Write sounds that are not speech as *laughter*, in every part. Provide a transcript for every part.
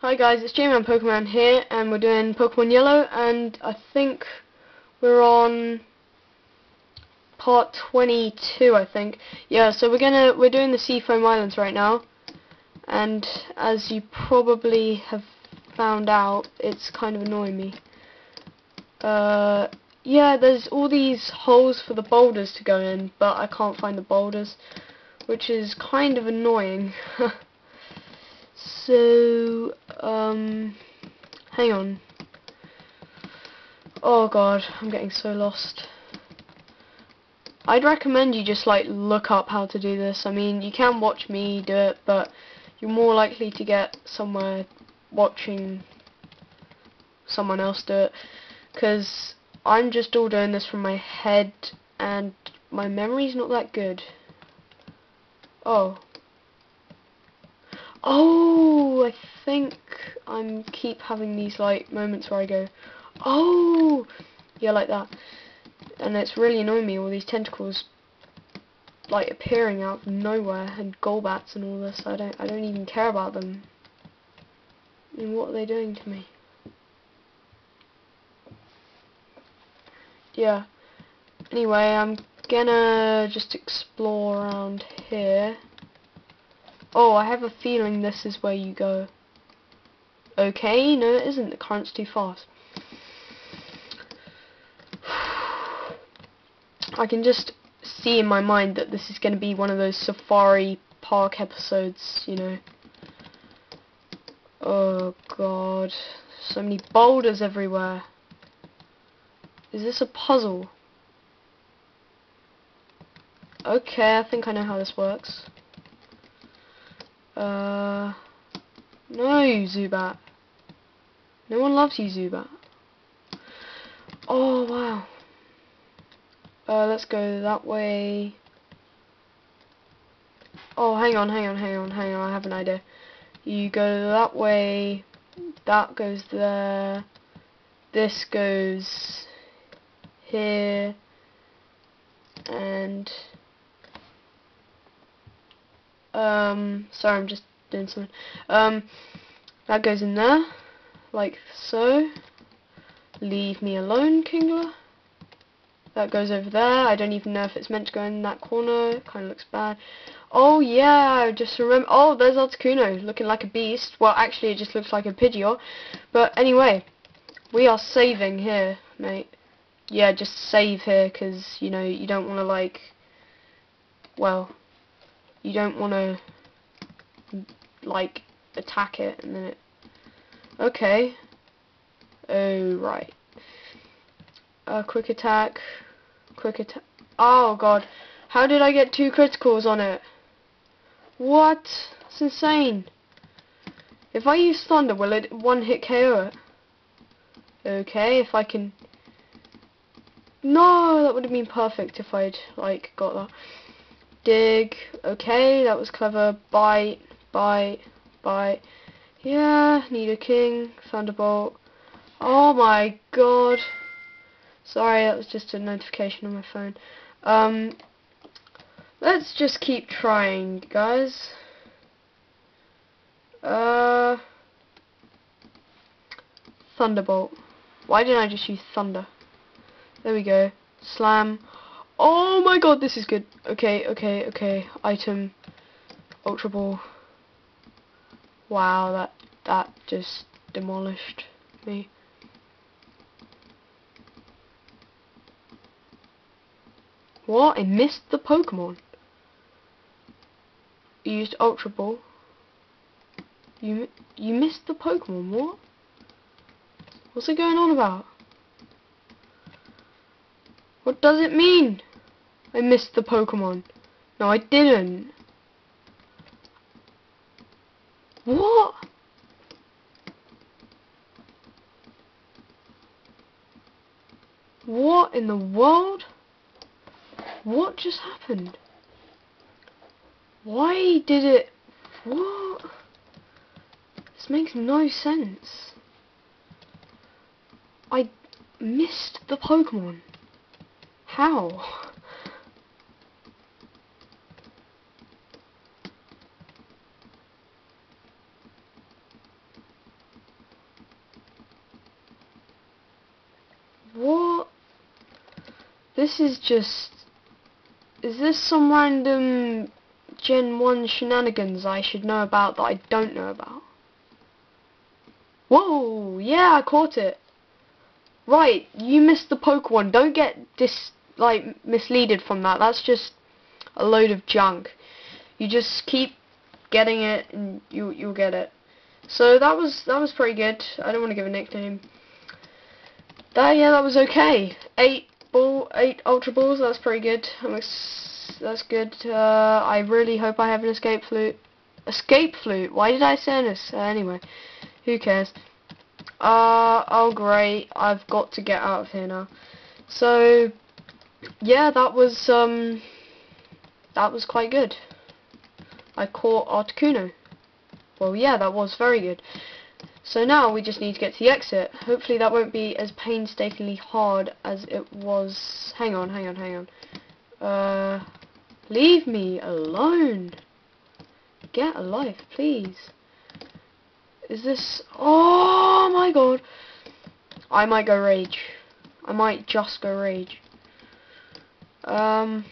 Hi guys, it's JMAN Pokeman here, and we're doing Pokemon Yellow, and I think we're on part 22, I think. Yeah, so we're gonna we're doing the Seafoam Islands right now, and as you probably have found out, it's kind of annoying me. Uh, yeah, there's all these holes for the boulders to go in, but I can't find the boulders, which is kind of annoying. *laughs* So, um, hang on. Oh god, I'm getting so lost. I'd recommend you just like look up how to do this. I mean, you can watch me do it, but you're more likely to get somewhere watching someone else do it. Because I'm just all doing this from my head, and my memory's not that good. Oh, Oh, I think I'm keep having these like moments where I go, oh, yeah, like that, and it's really annoying me. All these Tentacools like appearing out of nowhere and Golbats and all this. I don't, I don't even care about them. I mean, what are they doing to me? Yeah. Anyway, I'm gonna just explore around here. Oh, I have a feeling this is where you go. Okay, no it isn't. The current's too fast. *sighs* I can just see in my mind that this is going to be one of those safari park episodes, you know. Oh god. So many boulders everywhere. Is this a puzzle? Okay, I think I know how this works. Uh, no, Zubat. No one loves you, Zubat. Oh, wow. Uh, let's go that way. Oh, hang on, hang on, hang on, hang on, I have an idea. You go that way, that goes there, this goes here, and um, sorry, I'm just doing something. Um, that goes in there, like so. Leave me alone, Kingler. That goes over there. I don't even know if it's meant to go in that corner. It kind of looks bad. Oh, yeah, just remember. Oh, there's Articuno, looking like a beast. Well, actually, it just looks like a Pidgeot. But anyway, we are saving here, mate. Yeah, just save here, because, you know, you don't want to, like, well, you don't want to like attack it and then it okay. Oh right. Uh, quick attack quick attack oh god. How did I get two criticals on it? What? It's insane. If I use thunder will it one hit KO it? Okay if I can no that would have been perfect if I'd like got that Dig. Okay, that was clever. Bite. Bite. Bite. Yeah, need a king, Thunderbolt. Oh my god. Sorry, that was just a notification on my phone. Um, let's just keep trying, guys. Uh, Thunderbolt. Why didn't I just use Thunder? There we go. Slam. Oh my god, this is good. Okay, okay, okay. Item. Ultra Ball. Wow, that that just demolished me. What? I missed the Pokemon. You used Ultra Ball. You you missed the Pokemon. What? What's it going on about? What does it mean? I missed the Pokemon. No, I didn't. What? What in the world? What just happened? Why did it... What? This makes no sense. I missed the Pokemon. How? What? This is just... Is this some random Gen 1 shenanigans I should know about that I don't know about? Whoa! Yeah, I caught it! Right, you missed the Pokemon. Don't get dis like misleaded from that. That's just a load of junk. You just keep getting it and you you'll get it. So that was that was pretty good. I don't want to give a nickname. That yeah, that was okay. Eight ball, eight ultra balls. That's pretty good. that's good. Uh, I really hope I have an escape flute. Escape flute. Why did I say this? Uh, anyway, who cares? Uh, oh great. I've got to get out of here now. So yeah, that was um, that was quite good. I caught Articuno. Well, yeah, that was very good. So now we just need to get to the exit. Hopefully that won't be as painstakingly hard as it was. Hang on, hang on, hang on. Uh, leave me alone. Get a life, please. Is this... Oh my god. I might go rage. I might just go rage. Um...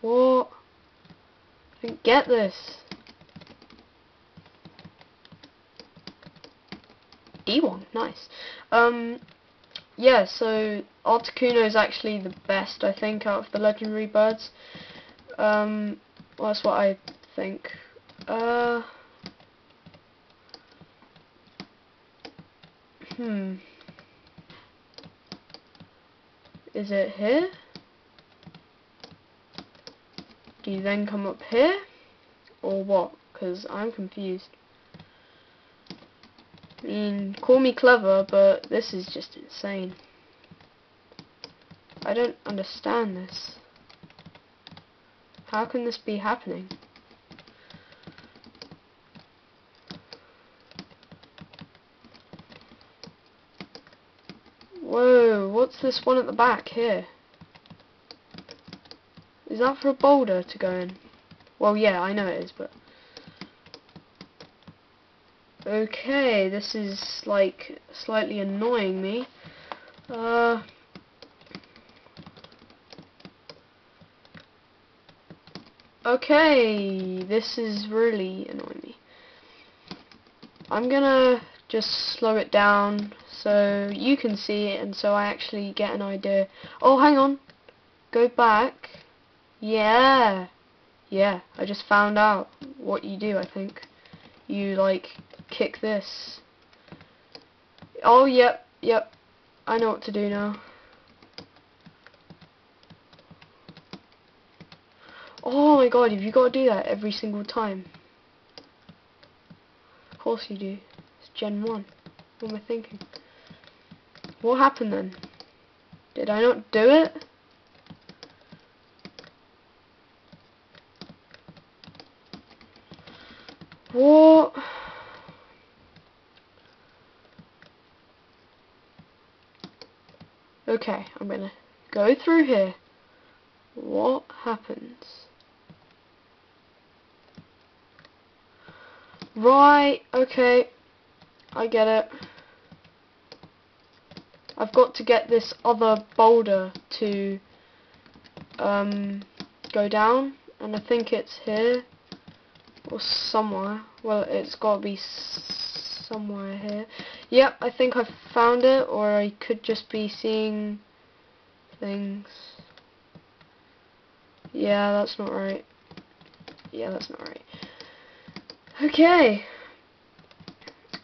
What? I didn't get this. D1, nice. Um, yeah, so Articuno is actually the best, I think, out of the legendary birds. Um, well, that's what I think. Uh, hmm. Is it here? Do you then come up here? Or what? Because I'm confused. I mean, call me clever, but this is just insane. I don't understand this. How can this be happening? Whoa, what's this one at the back here? Is that for a boulder to go in? Well, yeah, I know it is, but... Okay, this is, like, slightly annoying me. Uh... Okay, this is really annoying me. I'm gonna just slow it down so you can see it and so I actually get an idea. Oh, hang on. Go back. Yeah. Yeah, I just found out what you do, I think. You, like, kick this. Oh, yep, yep. I know what to do now. Oh my god, have you got to do that every single time? Of course you do. Gen 1. What am I thinking? What happened then? Did I not do it? What? Okay, I'm gonna go through here. What happens? Right, okay. I get it. I've got to get this other boulder to um, go down, and I think it's here or somewhere. Well, it's got to be somewhere here. Yep, I think I've found it, or I could just be seeing things. Yeah, that's not right. Yeah, that's not right. Okay.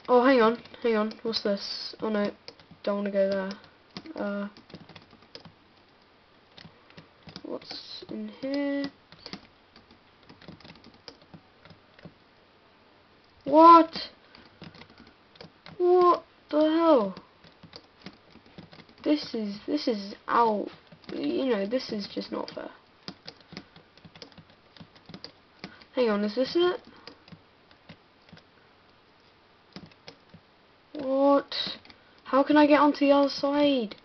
Oh, hang on, hang on. What's this? Oh no, don't want to go there. Uh, what's in here? What? What the hell? This is, this is out, you know, this is just not fair. Hang on, is this it? What? How can I get onto the other side?